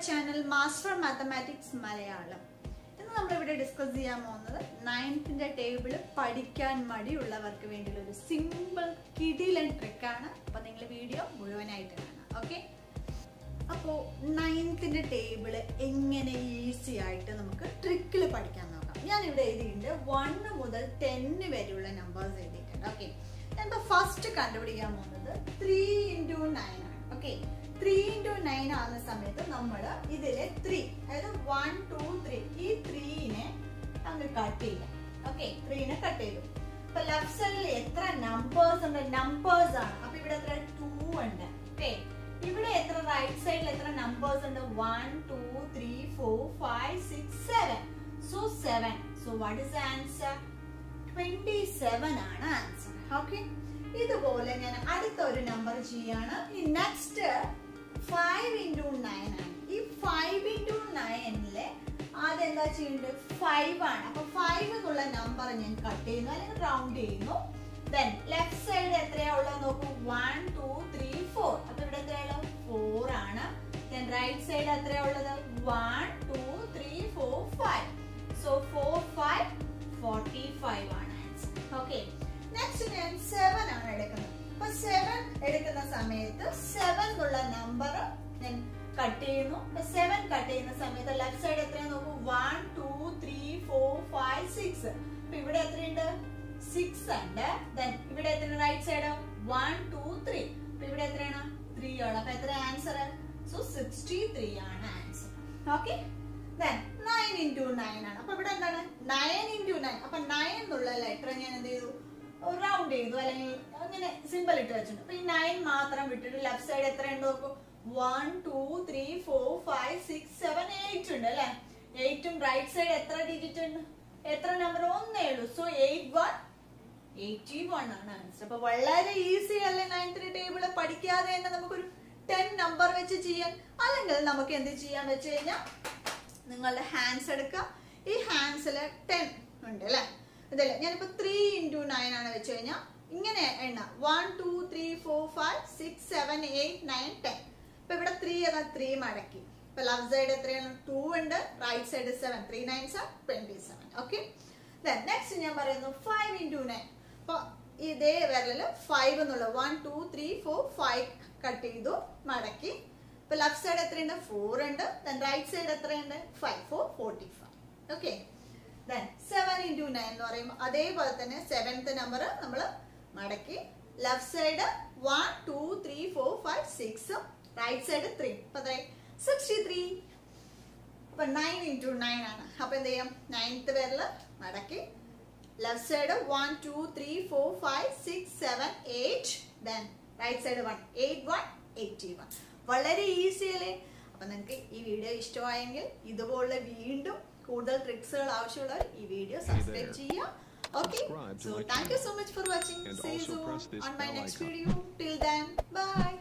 Master mathematics Malayalam ഇന്ന് നമ്മളിവിടെ discuss ചെയ്യാൻ പോകുന്നത് നയൻത്തിന്റെ ടേബിൾ പഠിക്കാൻ മടിയുള്ളവർക്ക് വേണ്ടിയുള്ള ഒരു സിമ്പിൾ കിടിലൻ ട്രിക്കാണ് അപ്പോൾ നിങ്ങൾ വീഡിയോ മുഴുവനായിട്ട് കാണാം. ഓക്കെ അപ്പോൾ നയൻത്തിന്റെ ടേബിൾ എങ്ങനെ ഈസി ആയിട്ട് നമുക്ക് ട്രിക്കിൽ പഠിക്കാൻ നോക്കാം. ഞാൻ ഇവിടെ എഴുതിയിട്ടുണ്ട് വൺ മുതൽ ടെന്ന് വരെയുള്ള നമ്പേഴ്സ് എഴുതിയിട്ടുണ്ട്. ഓക്കെ ഞാനിപ്പോൾ ഫസ്റ്റ് കണ്ടുപിടിക്കാൻ പോകുന്നത് ത്രീ ഇന്റു നയൻ ആണ്. ഓക്കെ ത്രീ ഇന്റു നയൻ ആകുന്ന സമയത്ത് നമ്മൾ ഇതിലെ ത്രീ അതായത് വൺ ടു ത്രീ ഈ ത്രീനെ അങ്ങ് കട്ട് ചെയ്യാം ഓക്കെ ത്രീനെ കട്ട് ചെയ്തു. അപ്പൊ ലെഫ്റ്റ് സൈഡിൽ എത്ര നമ്പേഴ്സ് ഉണ്ട്? നമ്പേഴ്സ് ആണ്. അപ്പൊ ഇവിടെ എത്ര? ടു ഉണ്ട്. ഓക്കെ ഇവിടെ എത്ര? റൈറ്റ് സൈഡിൽ എത്ര നമ്പേഴ്സ് ഉണ്ട്? One two three four five six seven so seven so what is answer twenty seven ആണ് ആൻസർ ഓക്കെ ഇതുപോലെ ഞാൻ അടുത്ത ഒരു നമ്പർ ചെയ്യാണ് നെക്സ്റ്റ് ഫൈവ് ഇന്റു നയൻ ആണ്. ഈ ഫൈവ് ഇന്റു നയനിലെ അതെന്താ ചെയ്യേണ്ടത് ഫൈവ് ആണ്. അപ്പൊ ഫൈവ് എന്നുള്ള നമ്പർ ഞാൻ കട്ട് ചെയ്യുന്നു. അല്ലെങ്കിൽ റൗണ്ട് ചെയ്യുന്നു. ദെൻ ലെഫ്റ്റ് സൈഡ് എത്രയാ ഉള്ളത് നോക്കൂ. വൺ ടു ത്രീ ഫോർ അപ്പൊ ഇവിടെ എത്രയാണ് ഫോർ ആണ്. ദെൻ റൈറ്റ് സൈഡ് എത്രയാ ഉള്ളത്? One two three four five so four five forty five ആണ്. ഓക്കെ നെക്സ്റ്റ് ഞാൻ സെവൻ ആണ് എടുക്കുന്നത്. അപ്പൊ സെവൻ എടുക്കുന്ന സമയത്ത് സെവൻ എന്നുള്ള നമ്പർ ഞാൻ കട്ട് ചെയ്യുന്നു. സെവൻ കട്ട് ചെയ്യുന്ന സമയത്ത് ലെഫ്റ്റ് സൈഡ് എത്രയാ നോക്കൂ? One two three four five six അപ്പൊ ഇവിടെ എത്രയുണ്ട്? സിക്സ് ഉണ്ട്. ദെൻ ഇവിടെ എത്ര right side one two three അപ്പൊ ഇവിടെ എത്രയാണ്? ത്രീ ആണ്. അപ്പൊ എത്ര ആൻസർ സോ സിക്സ്റ്റി ത്രീ ആണ് answer okay then nine into nine ആണ്. അപ്പൊ ഇവിടെ എന്താണ്? നയൻ ഇന്റു നയൻ അപ്പൊ നയൻ എന്നുള്ള ലെറ്റർ ഞാൻ എന്ത് ചെയ്തു? റൗണ്ട് ചെയ്തു. അല്ലെങ്കിൽ അങ്ങനെ സിമ്പിൾ ഇട്ട് വെച്ചിട്ടുണ്ട്. അപ്പൊ ഈ നയൻ മാത്രം വിട്ടിട്ട് ലെഫ്റ്റ് സൈഡ് എത്ര ഉണ്ട് നോക്കൂ. One two three four five six seven eight ഉണ്ട് അല്ലെ? എയ്റ്റും റൈറ്റ് സൈഡ് എത്ര ഡിജിറ്റ് ഉണ്ട്? എത്ര നമ്പർ ഒന്നേ ഉള്ളൂ. So eight one eighty one ആണ് ആൻസർ അപ്പൊ വളരെ ഈസി അല്ലേ നയൻത്തിന് ടേബിൾ പഠിക്കാതെ തന്നെ നമുക്കൊരു ടെൻ നമ്പർ വെച്ച് ചെയ്യാൻ? അല്ലെങ്കിൽ നമുക്ക് എന്ത് ചെയ്യാൻ വെച്ച് കഴിഞ്ഞാൽ നിങ്ങളുടെ ഹാൻഡ്സ് എടുക്കുക ഈ ഹാൻഡ്സിൽ ടെൻ ഉണ്ട് അല്ലെ? ഇതല്ലേ? ഞാനിപ്പോ ത്രീ ഇന്റു നയൻ ആണ് വെച്ച് കഴിഞ്ഞാൽ ഇങ്ങനെ എണ്ണ. One two three four five six seven eight nine ten ഇപ്പൊ ഇവിടെ ത്രീ എന്നാൽ ത്രീ മടക്കി. ഇപ്പൊ ലെഫ്റ്റ് സൈഡ് എത്രയാണ്? ടു ഉണ്ട്. Right side seven three nine seven twenty seven okay next ഞാൻ പറയുന്നു ഫൈവ് ഇന്റു നയൻ അപ്പൊ ഇതേ വിരലിൽ ഫൈവ് എന്നുള്ള one two three four five cut ചെയ്തു മടക്കി. ഇപ്പൊ ലെഫ്റ്റ് സൈഡ് എത്രയുണ്ട്? ഫോർ ഉണ്ട്. ദെൻ റൈറ്റ് സൈഡ് എത്രയുണ്ട്? Five four forty five okay then into nine എന്ന് പറയുമ്പോൾ അതേപോലെ തന്നെ സെവൻത്ത് നമ്പർ നമ്മൾ മടക്കി. Left side one two three four five six right side three അപ്പൊ സിക്സ്റ്റി ത്രീ അപ്പൊ നയൻ ഇന്റു നയൻ ആണ്. അപ്പൊ എന്ത് ചെയ്യാം? നയൻത്ത് പേരിൽ മടക്കി. Left side one two three four five six seven eight then right side one eight one eighty one വളരെ easy അല്ലേ? അപ്പൊ നിങ്ങൾക്ക് ഈ വീഡിയോ ഇഷ്ടമായെങ്കിൽ ഇതുപോലെ വീണ്ടും കൂടുതൽ ട്രിക്സുകൾ ആവശ്യമുള്ളവർ ഈ വീഡിയോ സബ്സ്ക്രൈബ് ചെയ്യുക okay so thank you. So much for watching see you my bell next icon. video till then bye